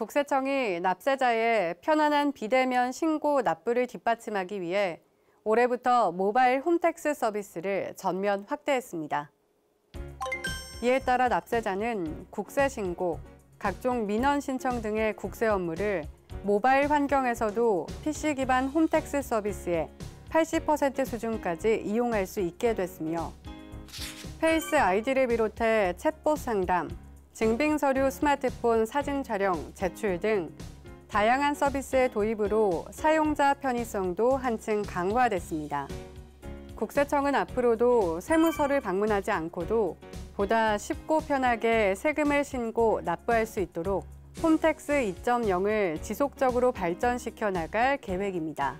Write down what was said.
국세청이 납세자의 편안한 비대면 신고 납부를 뒷받침하기 위해 올해부터 모바일 홈택스 서비스를 전면 확대했습니다. 이에 따라 납세자는 국세 신고, 각종 민원 신청 등의 국세 업무를 모바일 환경에서도 PC 기반 홈택스 서비스의 80% 수준까지 이용할 수 있게 됐으며 Face ID를 비롯해 챗봇 상담, 증빙 서류 스마트폰 사진 촬영, 제출 등 다양한 서비스의 도입으로 사용자 편의성도 한층 강화됐습니다. 국세청은 앞으로도 세무서를 방문하지 않고도 보다 쉽고 편하게 세금을 신고 납부할 수 있도록 홈택스 2.0을 지속적으로 발전시켜 나갈 계획입니다.